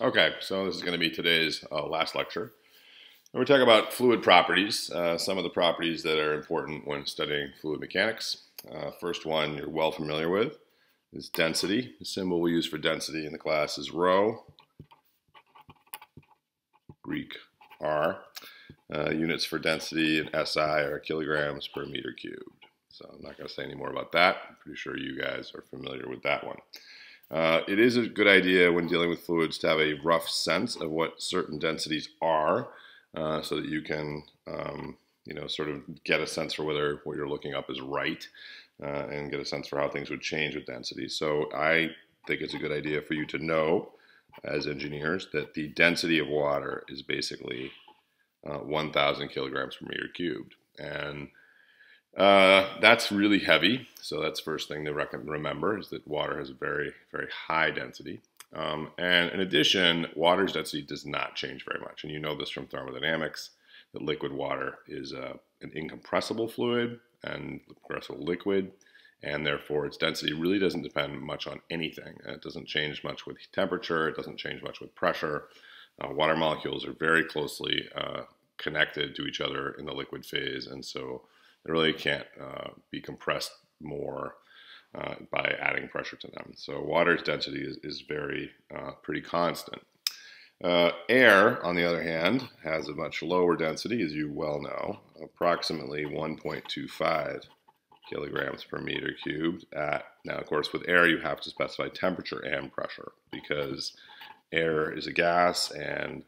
Okay, so this is going to be today's uh, last lecture. We're talking about fluid properties, uh, some of the properties that are important when studying fluid mechanics. Uh, first one you're well familiar with is density. The symbol we use for density in the class is rho, Greek R. Uh, units for density in SI are kilograms per meter cubed. So I'm not going to say any more about that. I'm pretty sure you guys are familiar with that one. Uh, it is a good idea when dealing with fluids to have a rough sense of what certain densities are uh, so that you can, um, you know, sort of get a sense for whether what you're looking up is right uh, and get a sense for how things would change with density. So I think it's a good idea for you to know as engineers that the density of water is basically uh, 1,000 kilograms per meter cubed. And uh, that's really heavy. So that's first thing to remember is that water has a very, very high density. Um, and in addition, water's density does not change very much. And you know this from thermodynamics, that liquid water is uh, an incompressible fluid and compressible liquid. And therefore, its density really doesn't depend much on anything. It doesn't change much with temperature. It doesn't change much with pressure. Uh, water molecules are very closely uh, connected to each other in the liquid phase. And so they really can't uh, be compressed more uh, by adding pressure to them. So water's density is, is very uh, pretty constant. Uh, air, on the other hand, has a much lower density, as you well know, approximately 1.25 kilograms per meter cubed. At now, of course, with air, you have to specify temperature and pressure because air is a gas, and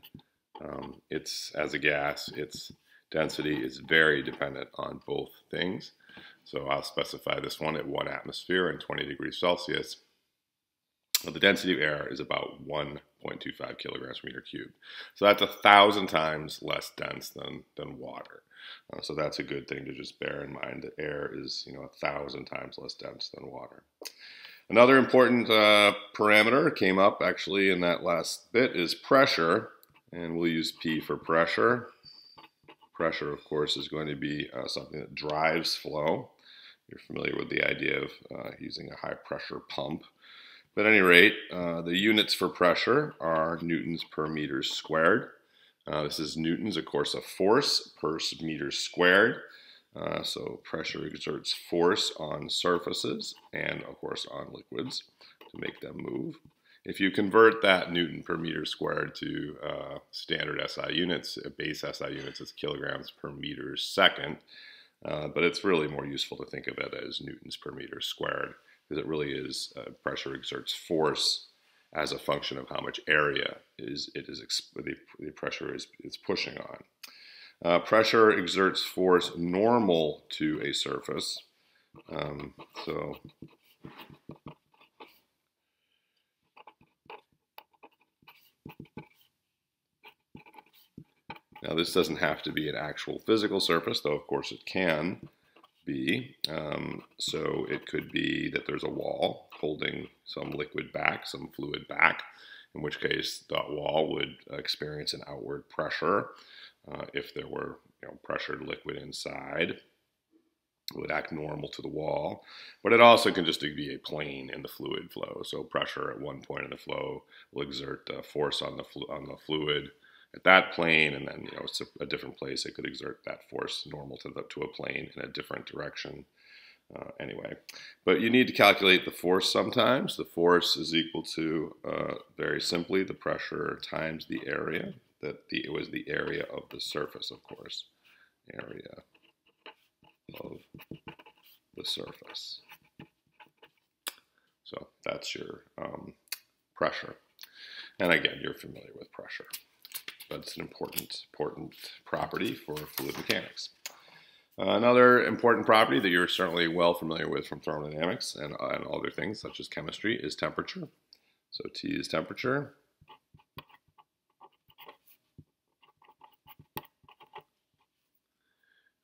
um, it's as a gas, its density is very dependent on both things. So I'll specify this one at one atmosphere and 20 degrees Celsius. Well, the density of air is about 1.25 kilograms per meter cubed. So that's a thousand times less dense than, than water. Uh, so that's a good thing to just bear in mind that air is, you know, a thousand times less dense than water. Another important uh, parameter came up actually in that last bit is pressure, and we'll use P for pressure. Pressure, of course, is going to be uh, something that drives flow. You're familiar with the idea of uh, using a high pressure pump. But at any rate, uh, the units for pressure are newtons per meter squared. Uh, this is newtons, of course, of force per meter squared. Uh, so pressure exerts force on surfaces and, of course, on liquids to make them move. If you convert that Newton per meter squared to uh, standard SI units, uh, base SI units, it's kilograms per meter second. Uh, but it's really more useful to think of it as newtons per meter squared because it really is uh, pressure exerts force as a function of how much area is it is the, the pressure is, is pushing on. Uh, pressure exerts force normal to a surface. Um, so Now this doesn't have to be an actual physical surface, though of course it can be. Um, so it could be that there's a wall holding some liquid back, some fluid back, in which case that wall would experience an outward pressure. Uh, if there were you know, pressured liquid inside, would act normal to the wall, but it also can just be a plane in the fluid flow. So pressure at one point in the flow will exert uh, force on the on the fluid at that plane, and then you know it's a, a different place. It could exert that force normal to the, to a plane in a different direction. Uh, anyway, but you need to calculate the force sometimes. The force is equal to uh, very simply the pressure times the area. That the, it was the area of the surface, of course, area of the surface. So that's your um, pressure. And again, you're familiar with pressure but it's an important, important property for fluid mechanics. Uh, another important property that you're certainly well familiar with from thermodynamics and, uh, and other things such as chemistry is temperature. So T is temperature.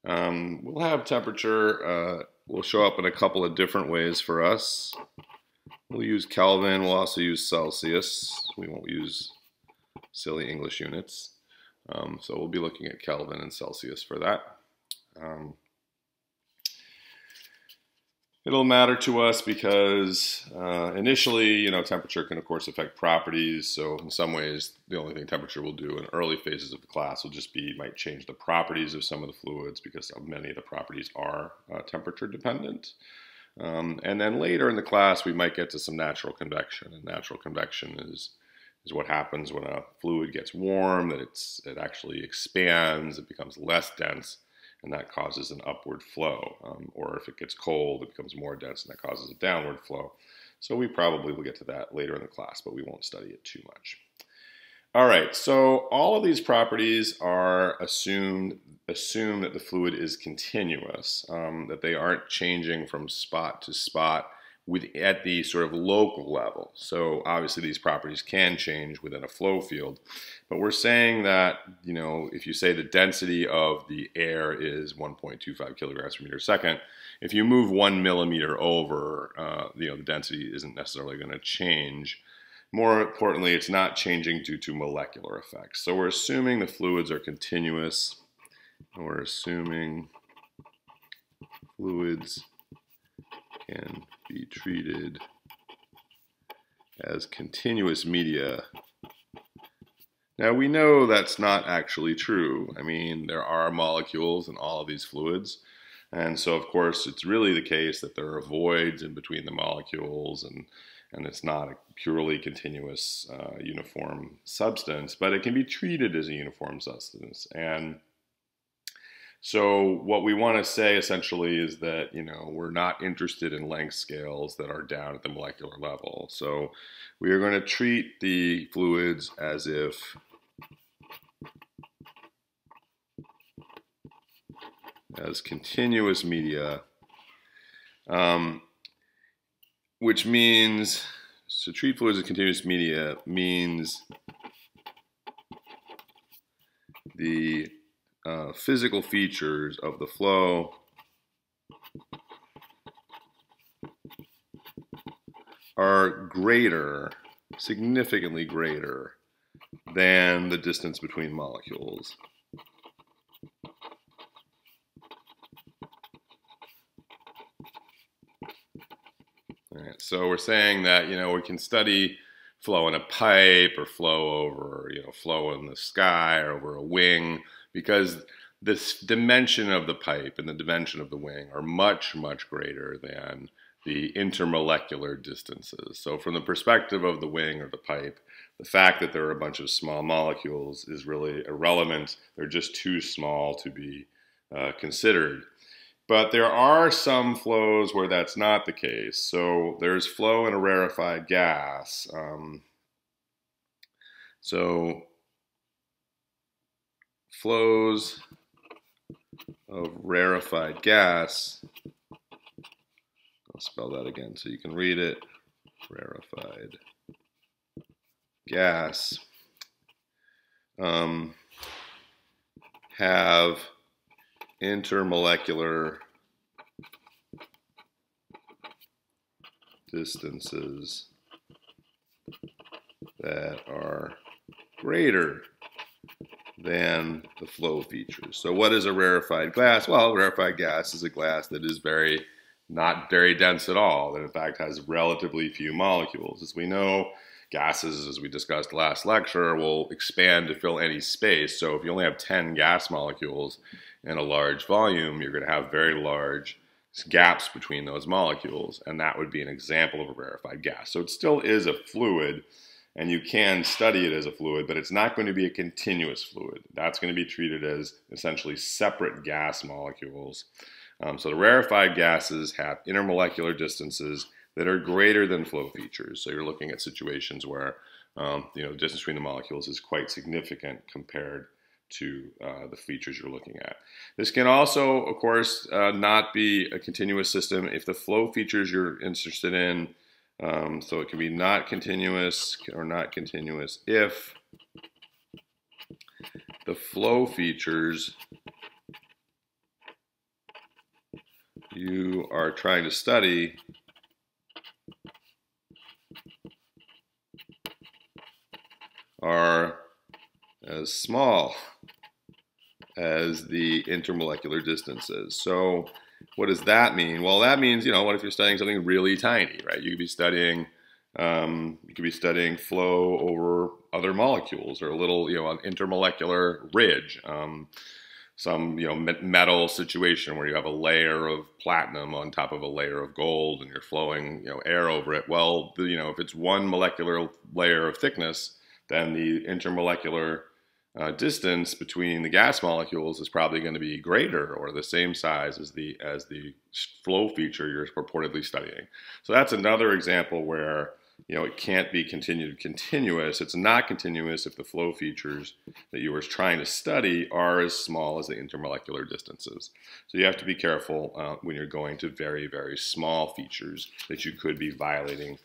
Um, we'll have temperature, uh, will show up in a couple of different ways for us. We'll use Kelvin, we'll also use Celsius. We won't use silly English units. Um, so we'll be looking at Kelvin and Celsius for that. Um, It'll matter to us because uh, initially, you know, temperature can of course affect properties. So in some ways, the only thing temperature will do in early phases of the class will just be might change the properties of some of the fluids because many of the properties are uh, temperature dependent. Um, and then later in the class, we might get to some natural convection. And natural convection is is what happens when a fluid gets warm, that it's it actually expands, it becomes less dense, and that causes an upward flow. Um, or if it gets cold, it becomes more dense, and that causes a downward flow. So we probably will get to that later in the class, but we won't study it too much. All right, so all of these properties are assumed assume that the fluid is continuous, um, that they aren't changing from spot to spot with at the sort of local level. So obviously these properties can change within a flow field, but we're saying that you know if you say the density of the air is 1.25 kilograms per meter second, if you move one millimeter over, uh, you know the density isn't necessarily going to change. More importantly, it's not changing due to molecular effects. So we're assuming the fluids are continuous. We're assuming fluids can be treated as continuous media. Now we know that's not actually true. I mean, there are molecules in all of these fluids. And so, of course, it's really the case that there are voids in between the molecules and, and it's not a purely continuous uh, uniform substance, but it can be treated as a uniform substance. And so what we want to say essentially is that, you know, we're not interested in length scales that are down at the molecular level. So we are going to treat the fluids as if as continuous media, um, which means, to treat fluids as continuous media means the physical features of the flow are greater, significantly greater, than the distance between molecules. So we're saying that, you know, we can study flow in a pipe or flow over, you know, flow in the sky or over a wing because this dimension of the pipe and the dimension of the wing are much, much greater than the intermolecular distances. So from the perspective of the wing or the pipe, the fact that there are a bunch of small molecules is really irrelevant. They're just too small to be uh, considered. But there are some flows where that's not the case. So there's flow in a rarefied gas. Um, so flows of rarefied gas. I'll spell that again so you can read it. Rarefied gas um, have intermolecular distances that are greater than the flow features. So what is a rarefied gas? Well, rarefied gas is a gas that is very not very dense at all, that in fact has relatively few molecules. As we know, gases, as we discussed last lecture, will expand to fill any space. So if you only have 10 gas molecules in a large volume, you're going to have very large gaps between those molecules, and that would be an example of a rarefied gas. So it still is a fluid, and you can study it as a fluid, but it's not going to be a continuous fluid. That's going to be treated as essentially separate gas molecules. Um, so the rarefied gases have intermolecular distances that are greater than flow features. So you're looking at situations where um, you know the distance between the molecules is quite significant compared to uh, the features you're looking at. This can also, of course, uh, not be a continuous system if the flow features you're interested in um, so it can be not continuous or not continuous if the flow features you are trying to study are as small as the intermolecular distances. So what does that mean? Well, that means, you know, what if you're studying something really tiny, right? You could be studying, um, you could be studying flow over other molecules or a little, you know, an intermolecular ridge. Um, some you know metal situation where you have a layer of platinum on top of a layer of gold and you're flowing you know air over it well you know if it's one molecular layer of thickness then the intermolecular uh, distance between the gas molecules is probably going to be greater or the same size as the as the flow feature you're purportedly studying so that's another example where you know, it can't be continued continuous. It's not continuous if the flow features that you were trying to study are as small as the intermolecular distances. So you have to be careful uh, when you're going to very, very small features that you could be violating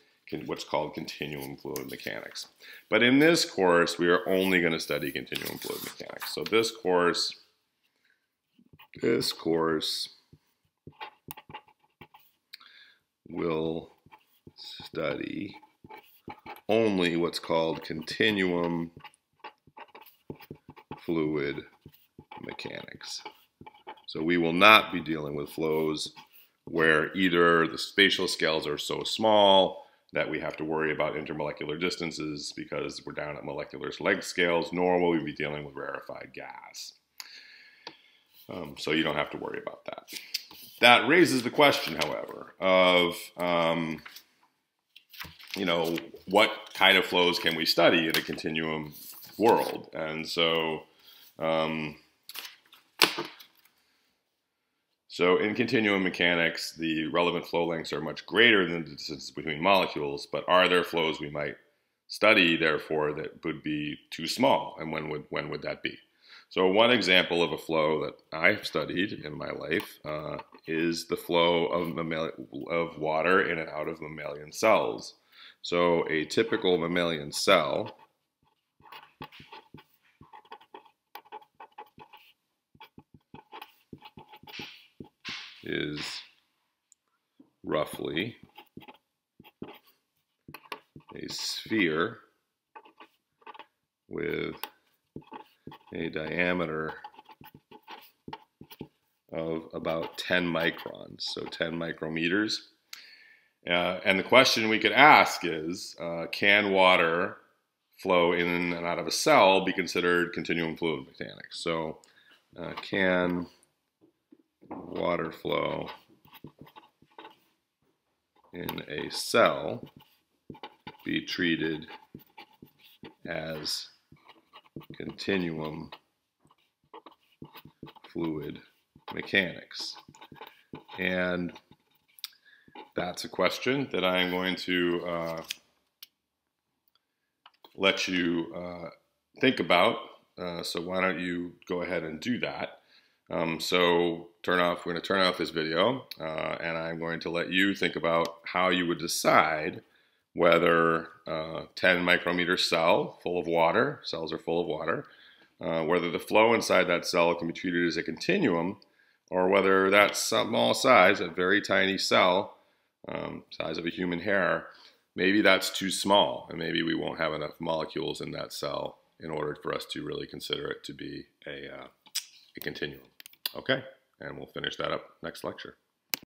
what's called continuum fluid mechanics. But in this course, we are only going to study continuum fluid mechanics. So this course, this course will study only what's called continuum fluid mechanics. So we will not be dealing with flows where either the spatial scales are so small that we have to worry about intermolecular distances because we're down at molecular length scales, nor will we be dealing with rarefied gas. Um, so you don't have to worry about that. That raises the question, however, of um, you know, what kind of flows can we study in a continuum world? And so, um, so in continuum mechanics, the relevant flow lengths are much greater than the distance between molecules, but are there flows we might study, therefore, that would be too small? And when would, when would that be? So one example of a flow that I've studied in my life uh, is the flow of, of water in and out of mammalian cells. So a typical mammalian cell is roughly a sphere with a diameter of about 10 microns, so 10 micrometers. Uh, and the question we could ask is, uh, can water flow in and out of a cell be considered continuum fluid mechanics? So uh, can water flow in a cell be treated as continuum fluid mechanics? And that's a question that I am going to uh, let you uh, think about. Uh, so why don't you go ahead and do that? Um, so turn off. We're going to turn off this video, uh, and I'm going to let you think about how you would decide whether uh, 10 micrometer cell full of water, cells are full of water, uh, whether the flow inside that cell can be treated as a continuum, or whether that small size, a very tiny cell, um, size of a human hair, maybe that's too small and maybe we won't have enough molecules in that cell in order for us to really consider it to be a, uh, a continuum. Okay, and we'll finish that up next lecture.